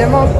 demok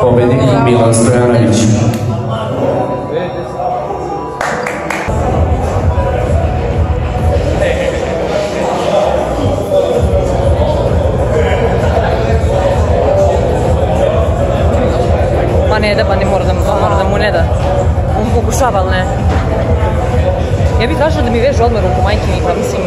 Pobednik Milan Stojanović. Pa ne da, pa ne mora da, mora da mu ne da. On pokušava, ali ne. Ja bih tražila da mi veže odmah ruku majke mi, pa mislim...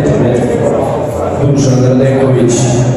Medvedev, Dusan Radenkovic